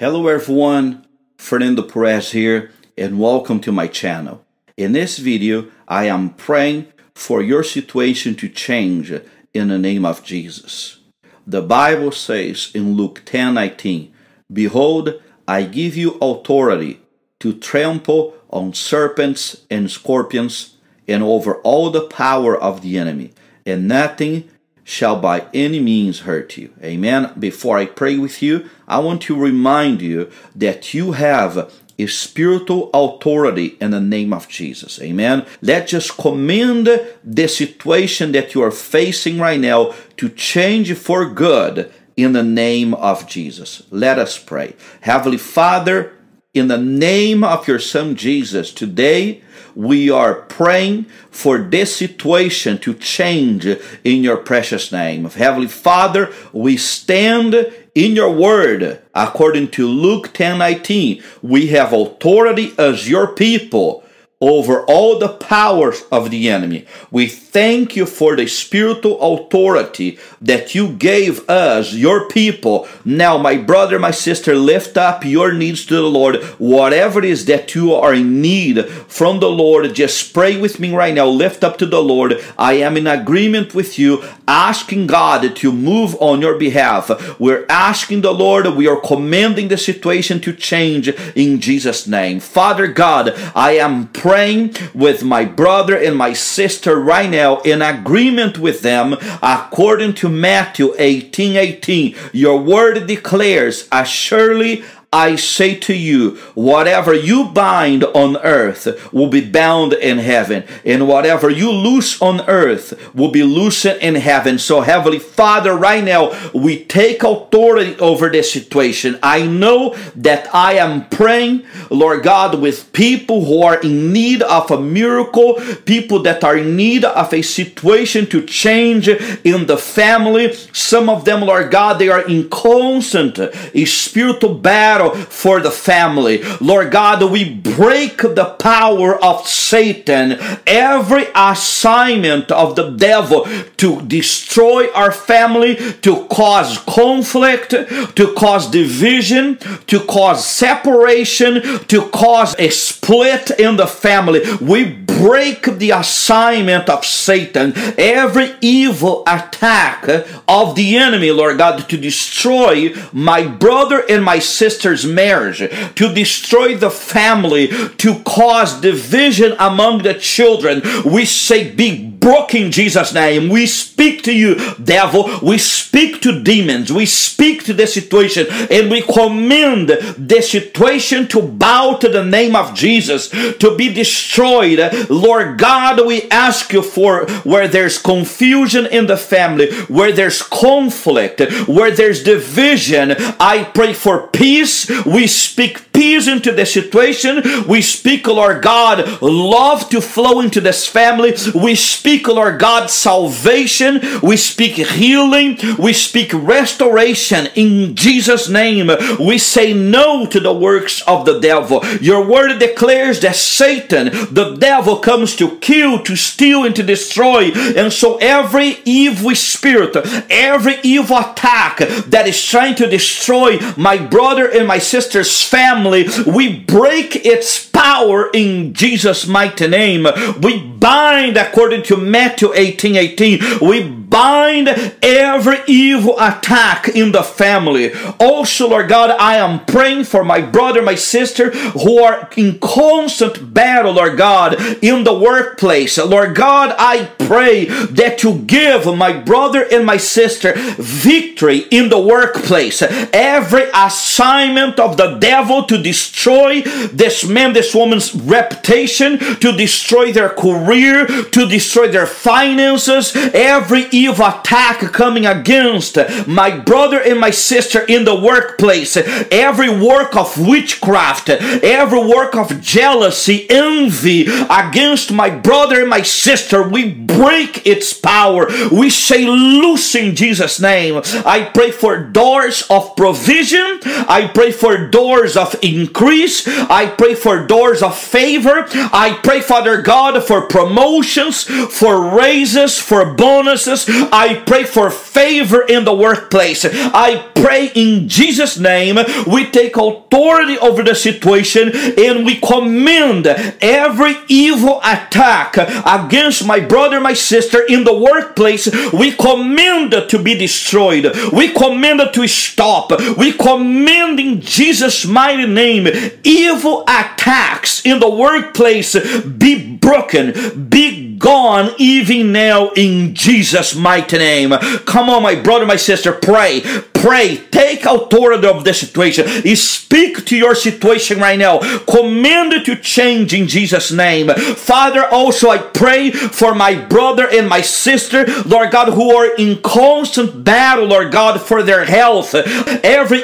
Hello everyone, Fernando Perez here and welcome to my channel. In this video, I am praying for your situation to change in the name of Jesus. The Bible says in Luke 10 19, Behold, I give you authority to trample on serpents and scorpions and over all the power of the enemy, and nothing shall by any means hurt you. Amen. Before I pray with you, I want to remind you that you have a spiritual authority in the name of Jesus. Amen. Let's just commend the situation that you are facing right now to change for good in the name of Jesus. Let us pray. Heavenly Father, in the name of your Son Jesus, today we are praying for this situation to change in your precious name. Heavenly Father, we stand in your word according to Luke 10 19. We have authority as your people over all the powers of the enemy. We thank you for the spiritual authority that you gave us, your people. Now, my brother, my sister, lift up your needs to the Lord. Whatever it is that you are in need from the Lord, just pray with me right now. Lift up to the Lord. I am in agreement with you, asking God to move on your behalf. We're asking the Lord, we are commanding the situation to change in Jesus' name. Father God, I am praying praying with my brother and my sister right now in agreement with them according to Matthew 18 18. Your word declares, as surely I say to you, whatever you bind on earth will be bound in heaven, and whatever you loose on earth will be loosened in heaven. So, Heavenly Father, right now, we take authority over this situation. I know that I am praying, Lord God, with people who are in need of a miracle, people that are in need of a situation to change in the family. Some of them, Lord God, they are in constant spiritual battle battle for the family. Lord God, we break the power of Satan, every assignment of the devil to destroy our family, to cause conflict, to cause division, to cause separation, to cause a split in the family. We break the assignment of Satan, every evil attack of the enemy, Lord God, to destroy my brother and my sister marriage, to destroy the family, to cause division among the children. We say, Be broken in Jesus' name. We speak to you, devil. We speak to demons. We speak to the situation and we command the situation to bow to the name of Jesus, to be destroyed. Lord God, we ask you for where there's confusion in the family, where there's conflict, where there's division. I pray for peace we speak peace into the situation. We speak, Lord God, love to flow into this family. We speak, Lord God, salvation. We speak healing. We speak restoration in Jesus' name. We say no to the works of the devil. Your word declares that Satan, the devil, comes to kill, to steal, and to destroy. And so every evil spirit, every evil attack that is trying to destroy my brother and my sister's family, we break its power in Jesus' mighty name. We bind, according to Matthew 18 18, we bind every evil attack in the family. Also, Lord God, I am praying for my brother, my sister who are in constant battle, Lord God, in the workplace. Lord God, I pray that you give my brother and my sister victory in the workplace. Every assignment of the devil to destroy this man, this woman's reputation, to destroy their career, to destroy their finances, every evil attack coming against my brother and my sister in the workplace, every work of witchcraft, every work of jealousy, envy against my brother and my sister, we break its power. We say, loose in Jesus' name. I pray for doors of provision. I pray for doors of increase. I pray for doors of favor. I pray, Father God, for promotions, for raises, for bonuses. I pray for favor in the workplace. I pray in Jesus' name we take authority over the situation and we commend every evil attack against my brother, my sister in the workplace. We command to be destroyed. We command to stop. We command in Jesus' mighty name evil attacks in the workplace be broken, be gone even now in Jesus' mighty name. Come on, my brother, my sister, pray. Pray. Take authority of the situation. Speak to your situation right now. Command it to change in Jesus' name. Father, also I pray for my brother and my sister, Lord God, who are in constant battle, Lord God, for their health. Every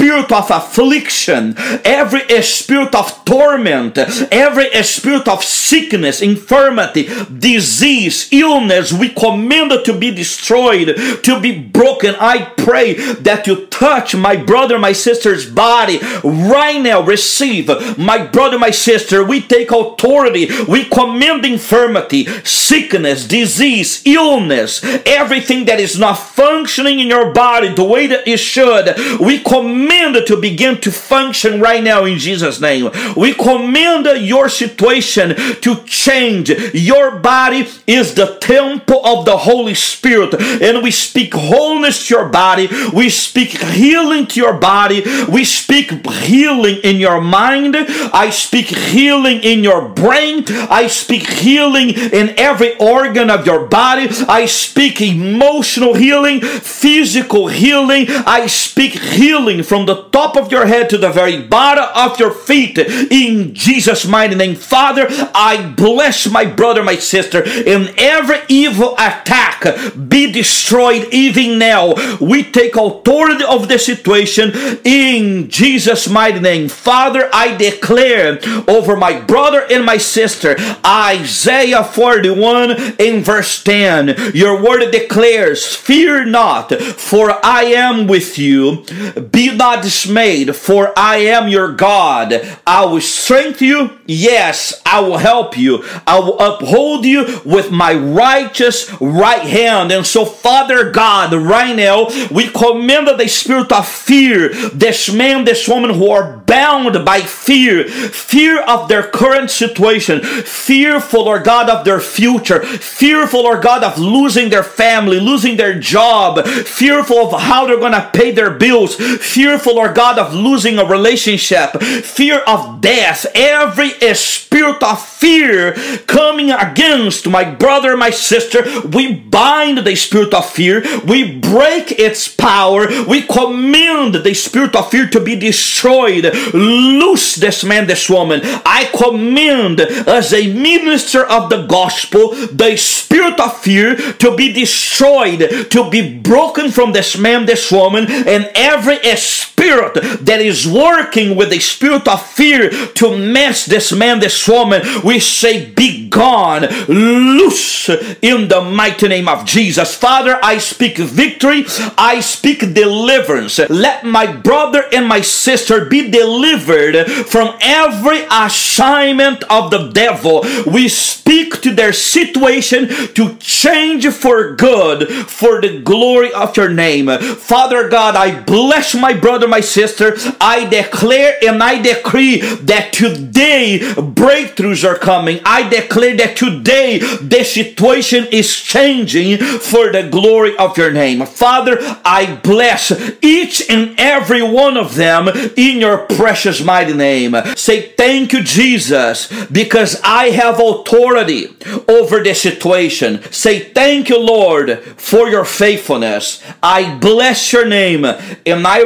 spirit of affliction, every spirit of torment, every spirit of sickness, infirmity, disease, illness, we command it to be destroyed, to be broken. I pray that you touch my brother, my sister's body right now. Receive my brother, my sister. We take authority. We command infirmity, sickness, disease, illness, everything that is not functioning in your body the way that it should. We command it to begin to function right now in Jesus' name. We command your situation to change. Your body is the temple of the Holy Spirit, and we speak wholeness to your body. We speak healing to your body. We speak healing in your mind. I speak healing in your brain. I speak healing in every organ of your body. I speak emotional healing, physical healing. I speak healing from the top of your head to the very bottom of your feet in Jesus' mighty name. Father, I bless my brother, my sister, in every evil attack be destroyed even now. We take authority of the situation in Jesus' mighty name. Father, I declare over my brother and my sister, Isaiah 41 in verse 10, your word declares, Fear not, for I am with you. Be not dismayed, for I am your God. I will strengthen you. Yes, I will help you. I will uphold you with my righteous right hand. And so, Father God, right now, we command the spirit of fear, this man, this woman who are bound by fear, fear of their current situation, fearful, Lord God, of their future, fearful, Lord God, of losing their family, losing their job, fearful of how they're going to pay their bills, fearful, Lord God, of losing a relationship, fear of death, every spirit of fear coming against my brother, my sister, we bind the spirit of fear, we break its power, we command the spirit of fear to be destroyed. Loose this man, this woman. I command as a minister of the gospel the spirit of fear to be destroyed, to be broken from this man, this woman, and every spirit that is working with the spirit of fear to mess this man, this woman, we say, Be gone, loose in the mighty name of Jesus. Father, I speak victory, I speak deliverance. Let my brother and my sister be delivered from every assignment of the devil. We speak to their situation to change for good for the glory of your name. Father God, I bless my brother, my sister. I declare and I decree that today breakthroughs are coming. I declare that today the situation is changing for the glory of your name. Father, I bless each and every one of them in your precious mighty name. Say thank you, Jesus, because I have authority over the situation. Say thank you, Lord, for your faithfulness. I bless your name and I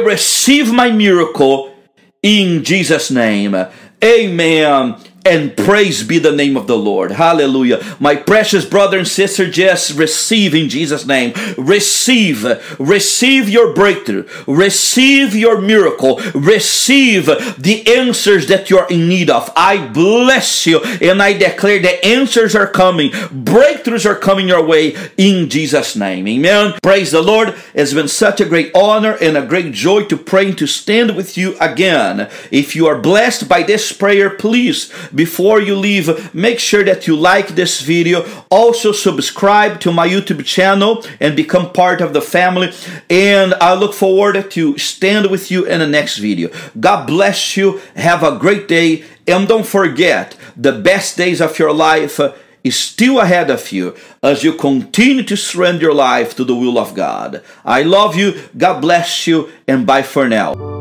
receive my miracle in Jesus' name. Amen and praise be the name of the Lord. Hallelujah. My precious brother and sister, just receive in Jesus' name. Receive, receive your breakthrough, receive your miracle, receive the answers that you're in need of. I bless you and I declare the answers are coming, breakthroughs are coming your way in Jesus' name. Amen. Praise the Lord. It's been such a great honor and a great joy to pray and to stand with you again. If you are blessed by this prayer, please, before you leave, make sure that you like this video. Also, subscribe to my YouTube channel and become part of the family. And I look forward to stand with you in the next video. God bless you. Have a great day. And don't forget, the best days of your life uh, is still ahead of you as you continue to surrender your life to the will of God. I love you. God bless you. And bye for now.